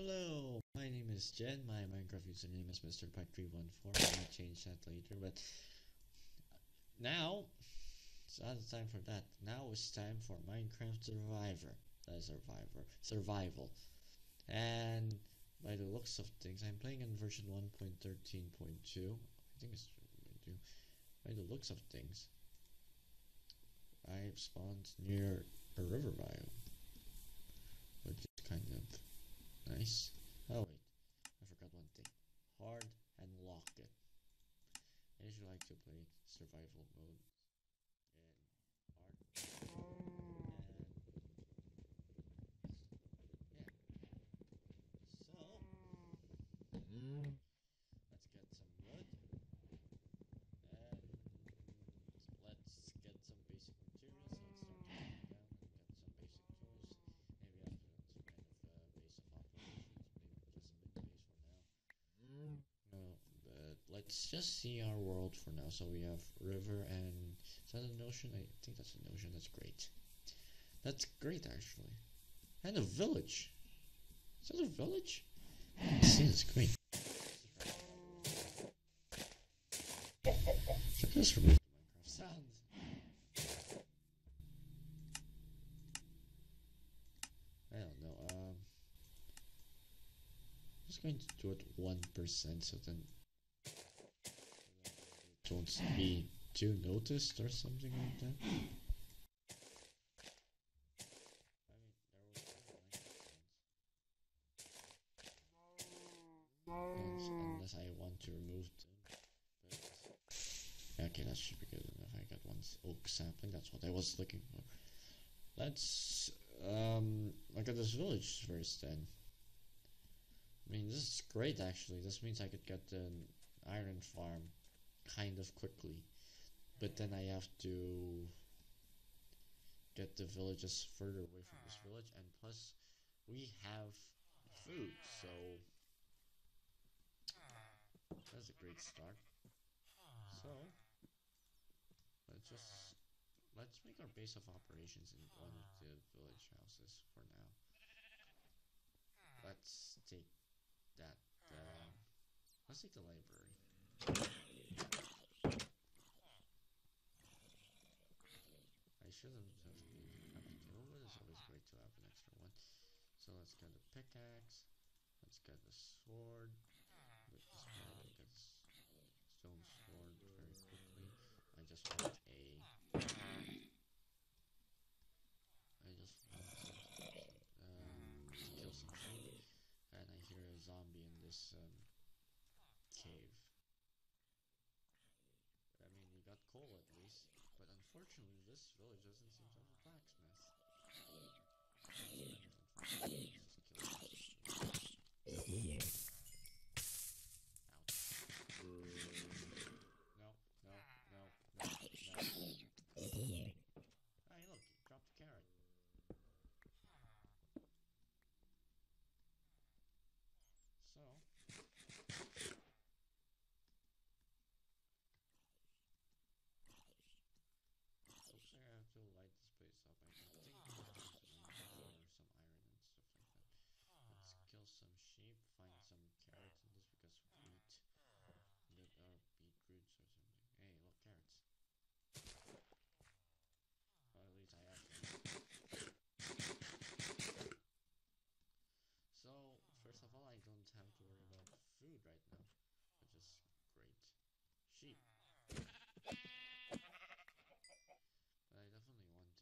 Hello, my name is Jin. My Minecraft username is Mr. Pike314. I might change that later, but now it's not the time for that. Now it's time for Minecraft Survivor. Uh, survivor. Survival. And by the looks of things, I'm playing in version 1.13.2. I think it's 2. By the looks of things, I've spawned near a river biome. Which is kind of nice. Oh wait, I forgot one thing. Hard and lock it. I usually like to play survival mode in hard. And yeah. So let's get some wood. And let's get some basic materials. So let's start digging down and get some basic tools. Maybe after that's kind of uh, base of operations. Maybe just a big base for now. No, but let's just see our world for now. So we have river and is that an ocean? I think that's an ocean. That's great. That's great actually. And a village. Is that a village? See, that's great. Remove Minecraft. I don't know. Um, just going to do it one percent, so then don't be too noticed or something like that. Unless I want to remove them. But okay, that should be good enough. I got one oak sapling. That's what I was looking for. Let's um look at this village first then. I mean, this is great actually. This means I could get an iron farm kind of quickly. But then I have to get the villages further away from this village and plus we have food, so that's a great start. So let's just let's make our base of operations in one of the village houses for now. Let's take that. Uh, let's take the library. I shouldn't have been having to but it's always great to have an extra one. So let's get the pickaxe. Let's get a sword. With this one, I'll get stone sword very quickly. I just want a. I just want um, to kill some sheep, and I hear a zombie in this um, cave. I mean, we got coal at least, but unfortunately, this village doesn't seem to have a blacksmith. Unfortunately, let's kill this. Ouch. No, no, no, no, no. Hey, look, he dropped a carrot. So, looks like I have to light this place up. I think there's some iron and stuff like that. Let's kill some sheep, find some carrots in this because wheat that are beetroots or something. Hey, look, carrots. Well, at least I have them. So, first of all, I don't have to worry about food right now, which is great. Sheep. But I definitely want a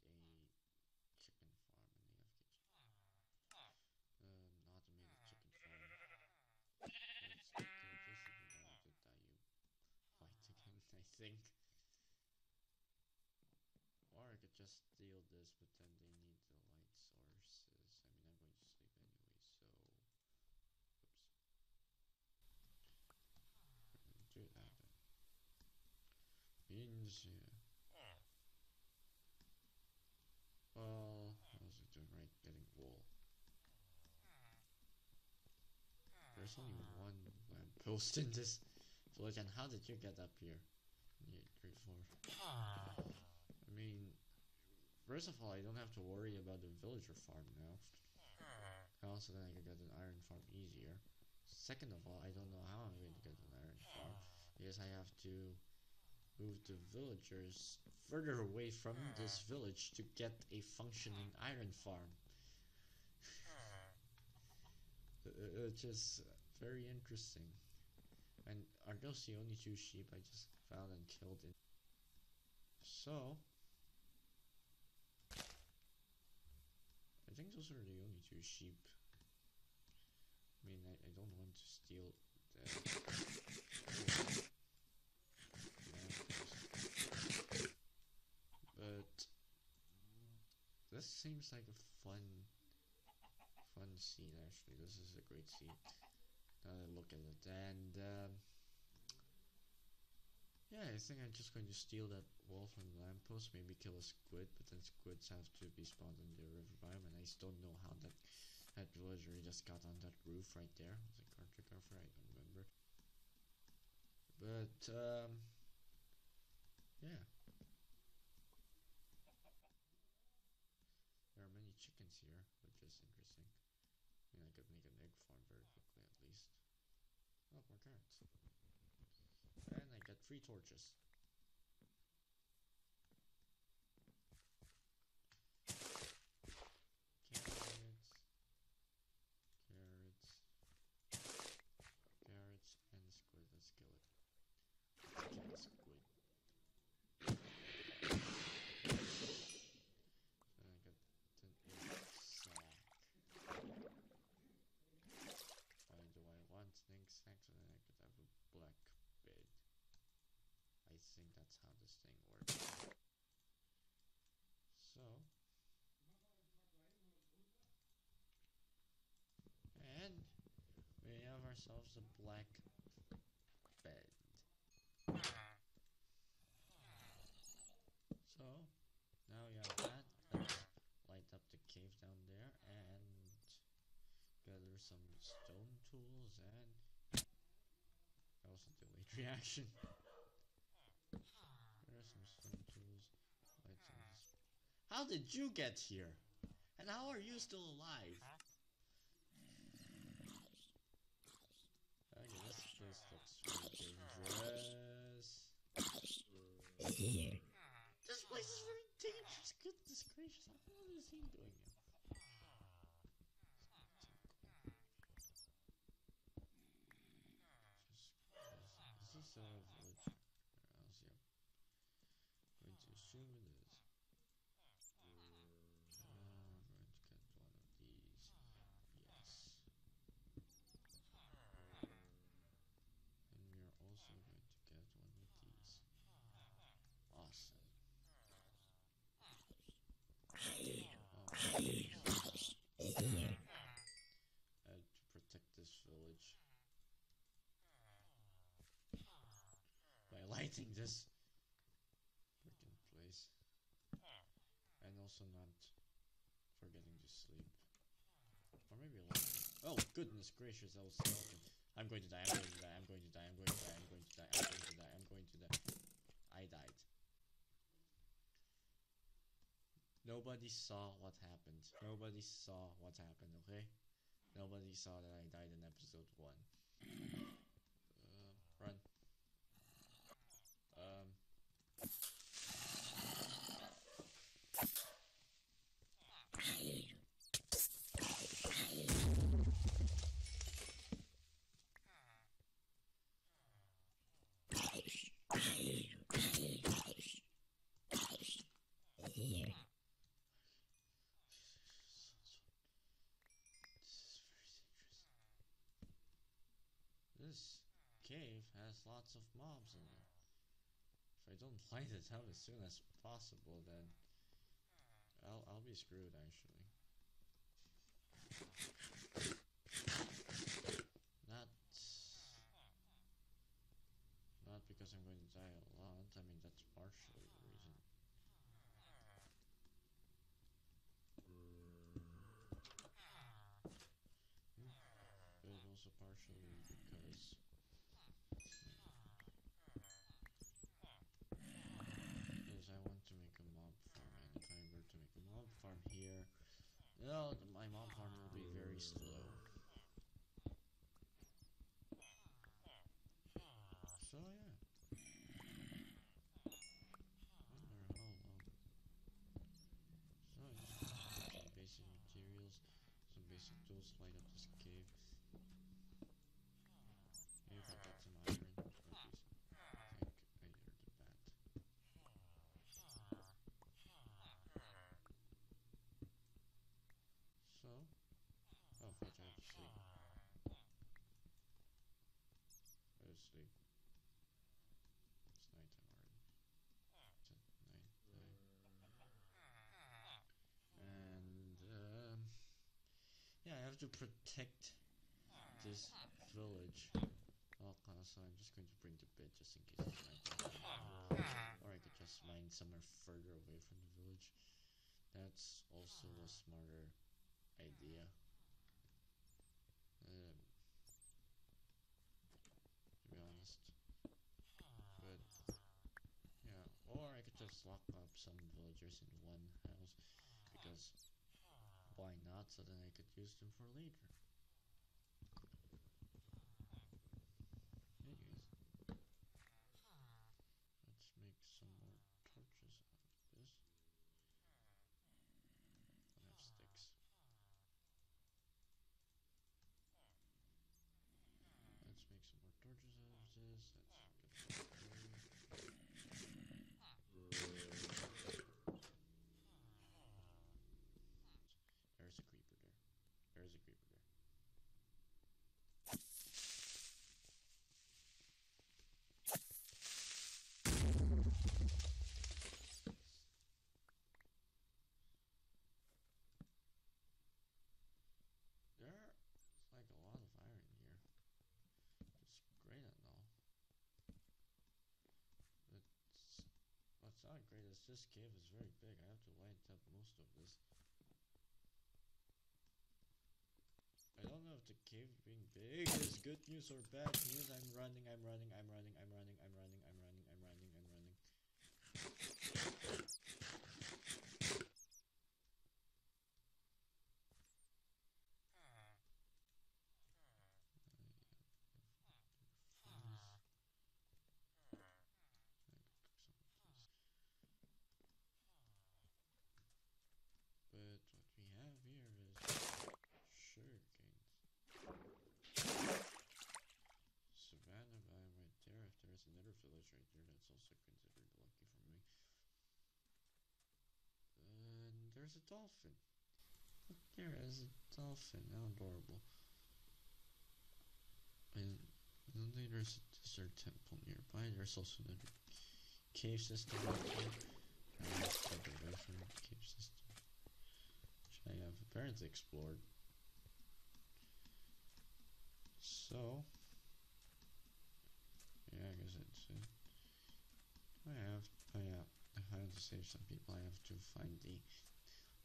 chicken farm in the FKG. Um, automated chicken farm. Let's take care of this if you want to die you fight again, I think. Or I could just but then they need the light sources. I mean, I'm going to sleep anyway, so. Oops. Do that then. Into. Well, how's it doing right? Getting wool. There's only one lamppost in this village, and how did you get up here? Yeah, grade four. First of all, I don't have to worry about the villager farm now. How all, so then I can get an iron farm easier. Second of all, I don't know how I'm going to get an iron farm because I have to move the villagers further away from this village to get a functioning iron farm. Uh, uh, Which is very interesting. And are those the only two sheep I just found and killed in? So, I think those are the only two sheep. I mean, I, I don't want to steal the. But this seems like a fun, fun scene. Actually, this is a great scene. Now that I look at it, and um, yeah, I think I'm just going to steal that wall from the lamppost. Maybe kill a squid, but then squids have to be spawned in the river biome, and I just don't know how that that villager just got on that roof right there. Was it cartographer? I don't remember. But um, yeah. There are many chickens here, which is interesting. I mean, I could make an egg farm very quickly at least. Oh, more carrots. And I get three torches. Carrots. Carrots. Carrots and squid. Let's kill it. Kill the squid. So I got an ink sac. Why do I want an ink sac so that I could have a black bed? I think that's how this thing works. So. And we have ourselves a black bed. So, now we have that. Let's light up the cave down there and gather some stone tools and that was a reaction. There are some stone tools. How did you get here? And how are you still alive? Okay, this place looks very dangerous. This place is very dangerous. Goodness gracious, what is he doing here? Just, is this a village? Where else? Yep. Going to assume it is. Uh, I'm going to get one of these. Yes. And we are also going to get one of these. Awesome. Oh. Uh, to protect this village. By this freaking place. And also not forgetting to sleep. Or maybe lighting. Oh goodness gracious, that was skeleton. I'm going to die, I'm going to die, I'm going to die, I'm going to die, I'm going to die, I'm going to die, I'm going to die. I died. Nobody saw what happened. Nobody saw what happened, okay? Nobody saw that I died in episode 1. Uh, run. Um. This cave has lots of mobs in it. If I don't light it up as soon as possible, then I'll I'll be screwed actually. Christian. Have to protect this village. Oh, so I'm just going to bring the bed just in case it's. Or I could just mine somewhere further away from the village. That's also a smarter idea. Um, to be honest. But yeah, or I could just lock up some villagers in one house because why not? So then I could use them for later. Anyways, let's make some more torches out of this. I have sticks. Let's make some more torches out of this. Let's get some clay. There's a creeper there. There's a creeper there. There's like a lot of iron here. It's great and all. But s- what's not great is this cave is very big. I have to light up most of this. I don't know if the cave being big is good news or bad news. I'm running, I'm running, I'm running, I'm running, I'm running, I'm running, I'm running, I'm running. But what we have here is sugar canes. Savanna biome right there. If there's another village right there, that's also considered lucky for me. And there's a dolphin. Look, there is a dolphin. How adorable. I don't think there's a desert temple nearby. There's also another cave system cave system. Which I have apparently explored. So, yeah, I guess that's it. I have, oh yeah, if I want to save some people, I have to find the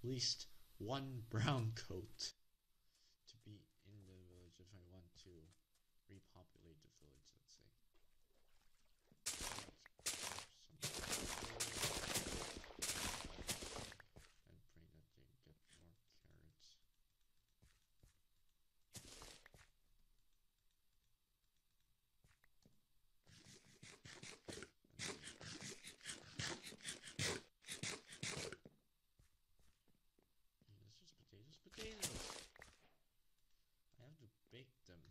least one brown coat to be in the village if I want to repopulate the village, let's say. Let's grab some and pray that they get more carrots. Yeah, it's just potatoes, potatoes. I have to bake them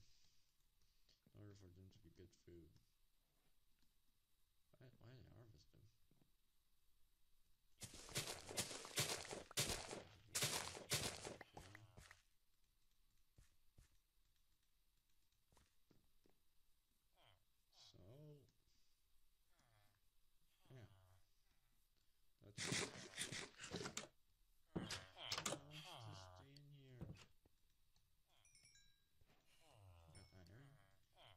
in order for them to be good food. Why, why did I harvest them? So, yeah. Let's to stay in here.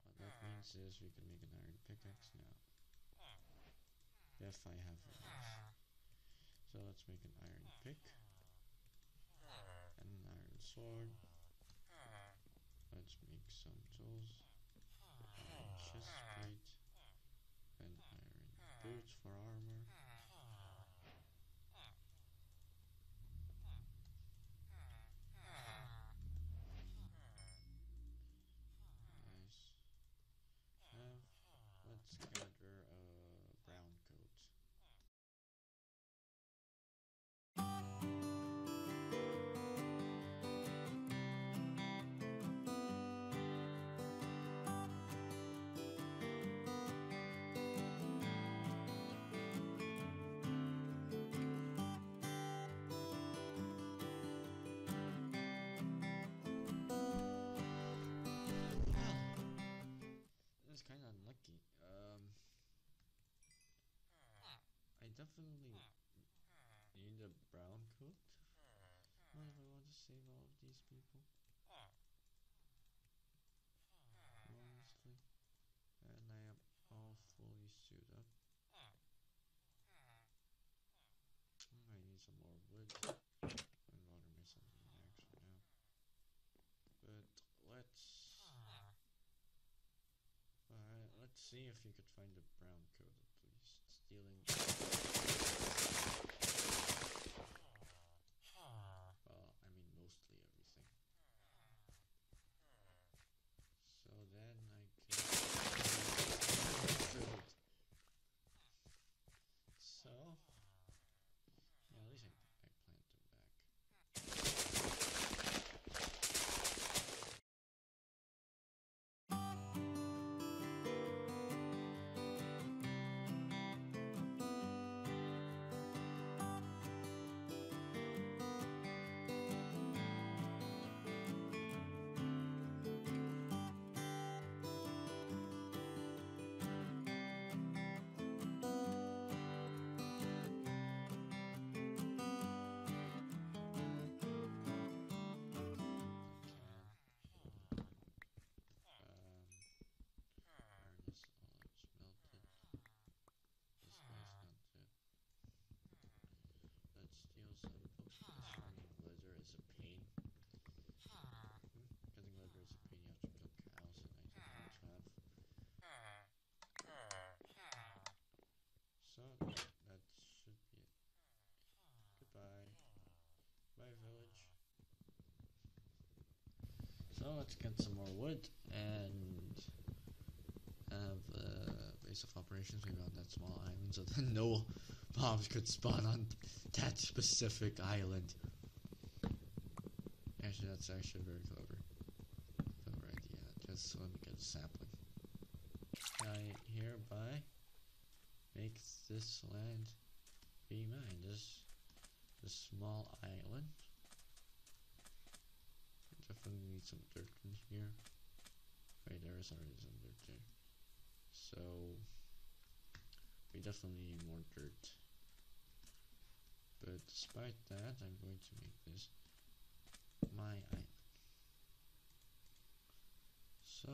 What that means is we can make an iron pickaxe now. If I have enough. So let's make an iron pick. And an iron sword. Definitely need a brown coat. What if I want to save all of these people? Honestly. And I am all fully suited up. Mm, I need some more wood. I'm gonna make something next now. But let's uh, let's see if you could find a brown coat Let's get some more wood and have a base of operations maybe on that small island so that no mobs could spawn on that specific island. Actually, that's actually very clever. Clever idea. Just let me get a sapling. I hereby make this land be mine. This, this small island. Definitely need some dirt in here. There is some dirt there. So we definitely need more dirt. But despite that, I'm going to make this my island. So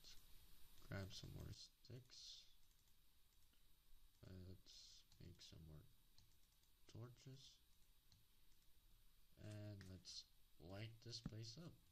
let's grab some more sticks. Let's make some more torches. And let's light this place up.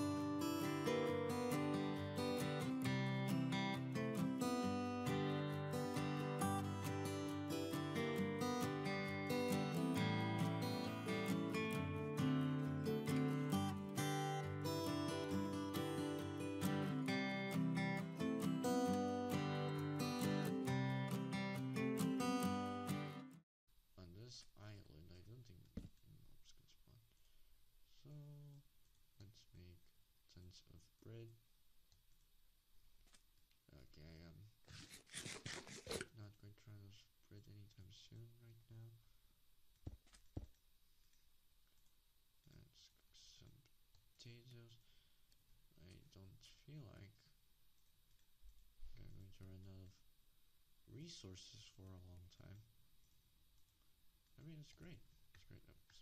feel like I'm going to run out of resources for a long time. I mean, it's great. It's great. Oh, Oops.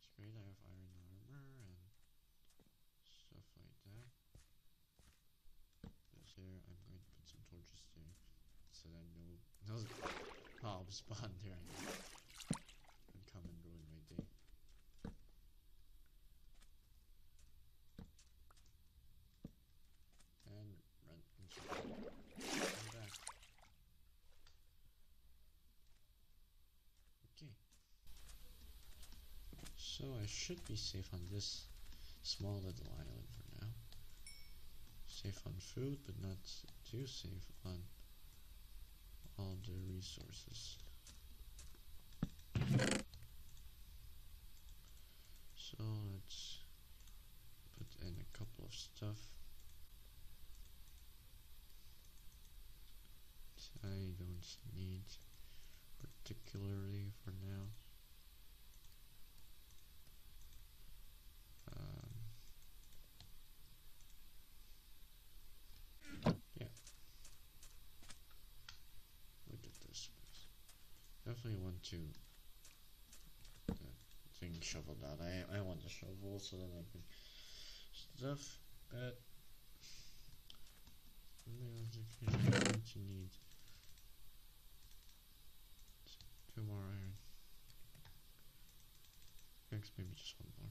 It's great. I have iron armor and stuff like that. This there. I'm going to put some torches there so that no no mobs spawn there and come and ruin my day. And run into come back. Okay. So I should be safe on this small little island for now. Safe on food, but not too safe on all the resources. So let's put in a couple of stuff. that I don't need particularly for now. Um, yeah. To the uh, thing shoveled out. I I want the shovel so that I can stuff, but what you need. Two more iron. Next, maybe just one more.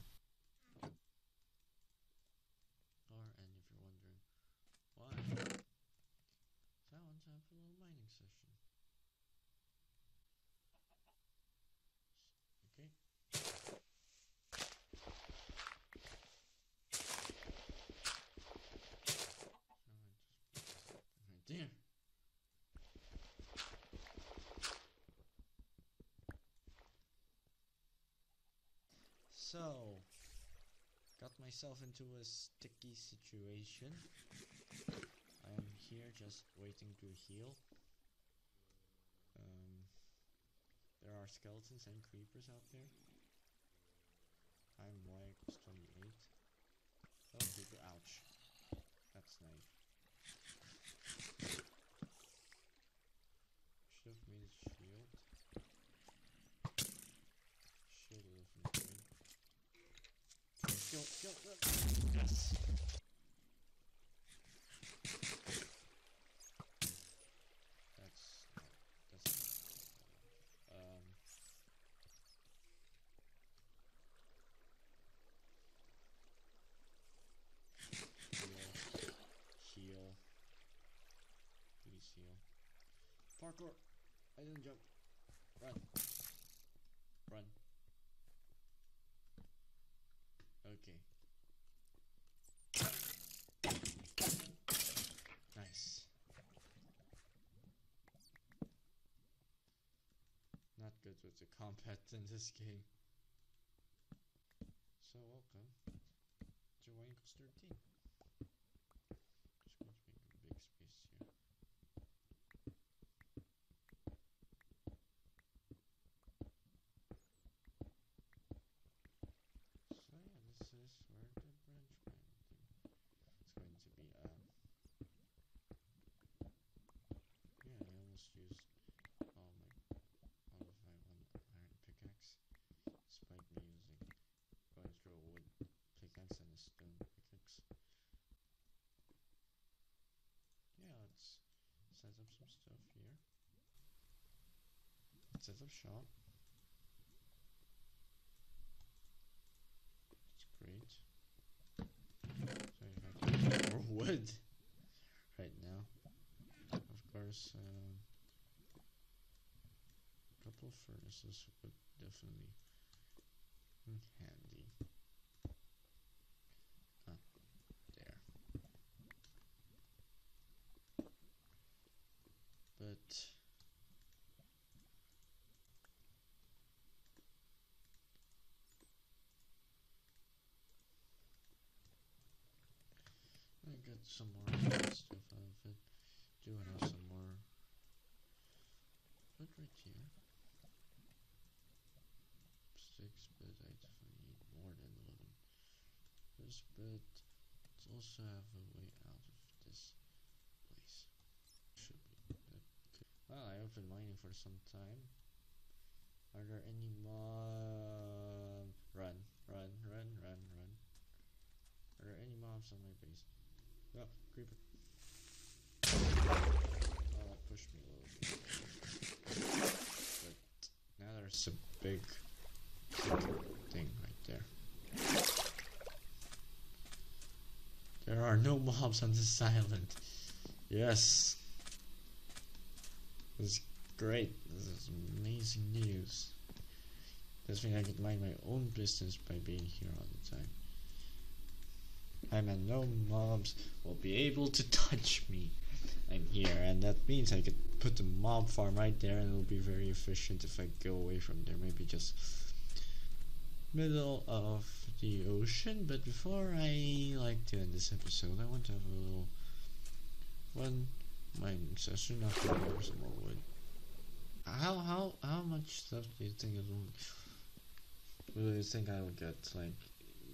Or, and if you're wondering why, so I want to have a little mining session. Okay. Right there. So, got myself into a sticky situation. I am here just waiting to heal. Um, there are skeletons and creepers out there. I'm Y equals 28. Oh, creeper, ouch. That's nice. Should have made a shield. Shield would have been good. Yes! That's, that's, um, heal, heal, please heal. Parkour! I didn't jump. Run. Run. Okay. Nice. Not the combat in this game. So welcome to equals 13. Just going to make a big space here. So yeah, this is where the branch mining thing. It's going to be um yeah, I almost used all my all of my one iron pickaxe despite me using going through a wood pickaxe and a stone pickaxe. Yeah, let's set up some stuff here. Set up shop. That's great. So if I can get more wood right now. Of course, um, a couple furnaces would definitely be handy. Ah, there. But I got some more good stuff out of it. Do have some more. But right here. Six, but I definitely need more than eleven. This, but let's also have a way out of this place. Should be. Could. Well, I have been mining for some time. Are there any mob? Run, run, run, run, run. Are there any mobs on my base? Me a little bit. But now there's a big, big thing right there. There are no mobs on this island. Yes. This is great. This is amazing news. This means I can mind my own business by being here all the time. I mean, no mobs will be able to touch me. That means I could put the mob farm right there, and it'll be very efficient if I go away from there. Maybe just middle of the ocean. But before I like to end this episode, I want to have a little one mining session after I some more wood. How how how much stuff do you think it will? Do you think I will get like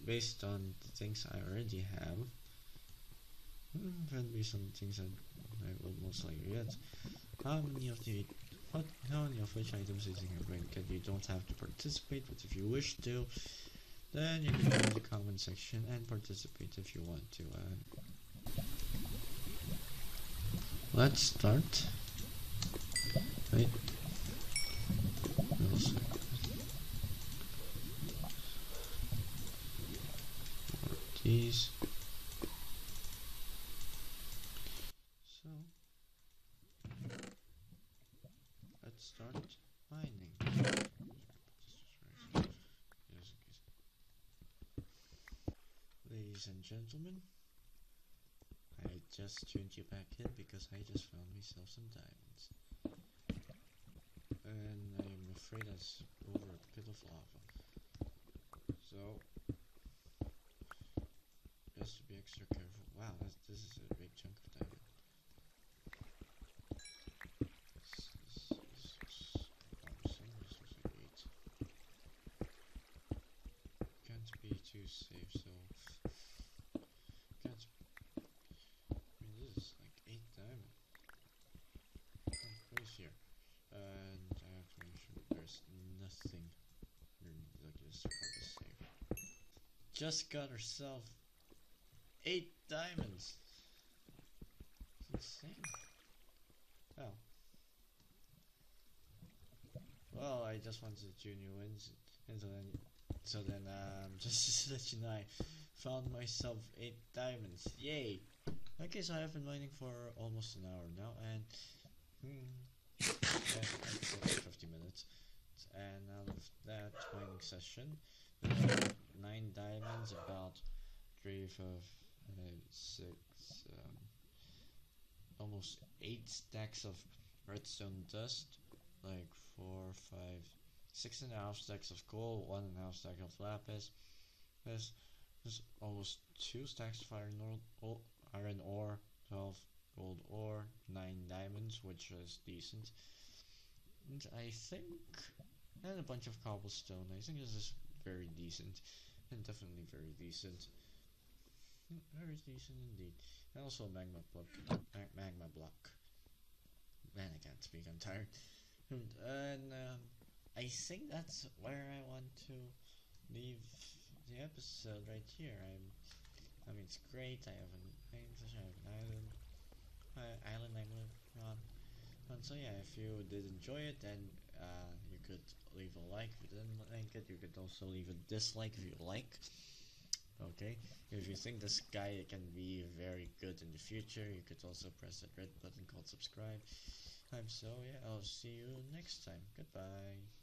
based on the things I already have? Hmm, there'll be some things that Most likely get. How many of the what how many of which items is you going to get. You don't have to participate, but if you wish to, then you can go in the comment section and participate if you want to. Uh, let's start. Wait. These. So let's start mining. Yes, okay. Ladies and gentlemen, I just tuned you back in because I just found myself some diamonds. And I'm afraid that's over a pit of lava. So, just to be extra careful. Wow, this is a big chunk of diamond. This, this, this looks promising. This looks like eight. Can't be too safe, so can't. I mean, this is like eight diamond. Can't place here, and I have to make sure there's nothing underneath like this to help us save. Just got herself eight diamonds. Insane. Oh. Well, I just wanted to tune you and so then, so then, um, just to let you know, I found myself eight diamonds. Yay! Okay, so I have been mining for almost an hour now, and hmm, yeah, 50 minutes. And out of that mining session, nine diamonds, about three, five, six, um, almost eight stacks of redstone dust, like four, five, six and a half stacks of coal, one and a half stack of lapis. There's, there's almost two stacks of iron ore, o- iron ore, twelve gold ore, nine diamonds, which is decent. And I think, and a bunch of cobblestone. I think this is very decent, and definitely very decent. Very decent indeed. And also magma block. mag- Magma block. Man, I can't speak. I'm tired. And, and um, I think that's where I want to leave the episode right here. I'm. I mean, it's great. I have an session. I have an island. Uh, island I live on. And so yeah, if you did enjoy it, then uh, you could leave a like. If you didn't like it, you could also leave a dislike if you like. Okay. If you think this guy can be very good in the future, you could also press that red button called subscribe. I'm so yeah, I'll see you next time. Goodbye.